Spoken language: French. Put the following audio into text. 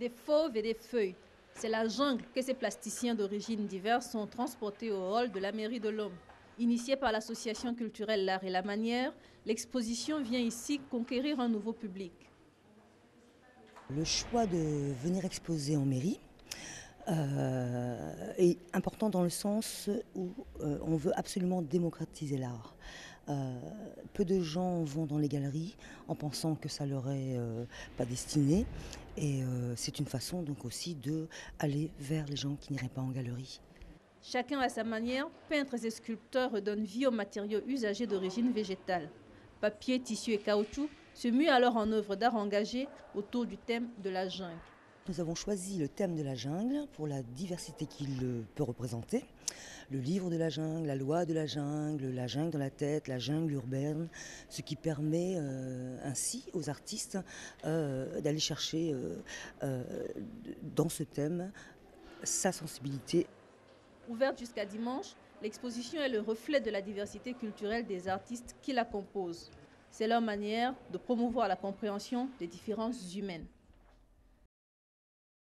Des fauves et des feuilles. C'est la jungle que ces plasticiens d'origine diverses sont transportés au hall de la mairie de l'Homme. Initiée par l'association culturelle L'Art et la Manière, l'exposition vient ici conquérir un nouveau public. Le choix de venir exposer en mairie euh, est important dans le sens où euh, on veut absolument démocratiser l'art. Euh, peu de gens vont dans les galeries en pensant que ça leur est pas destiné et c'est une façon donc aussi de aller vers les gens qui n'iraient pas en galerie. Chacun à sa manière, peintres et sculpteurs redonnent vie aux matériaux usagés d'origine végétale. Papier, tissu et caoutchouc se muent alors en œuvre d'art engagée autour du thème de la jungle. Nous avons choisi le thème de la jungle pour la diversité qu'il peut représenter. Le livre de la jungle, la loi de la jungle, la jungle dans la tête, la jungle urbaine, ce qui permet euh, ainsi aux artistes euh, d'aller chercher euh, dans ce thème sa sensibilité Ouverte jusqu'à dimanche, l'exposition est le reflet de la diversité culturelle des artistes qui la composent. C'est leur manière de promouvoir la compréhension des différences humaines.